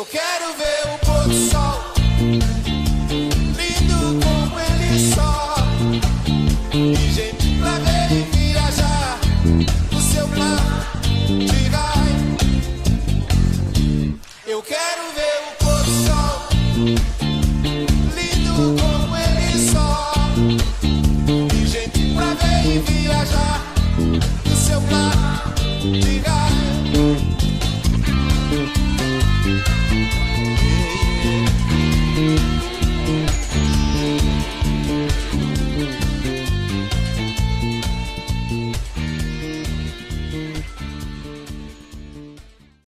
Eu quero ver o pôr do sol. Lindo como ele só. E gente pra ver e viajar. O seu plano de vai. Eu quero ver.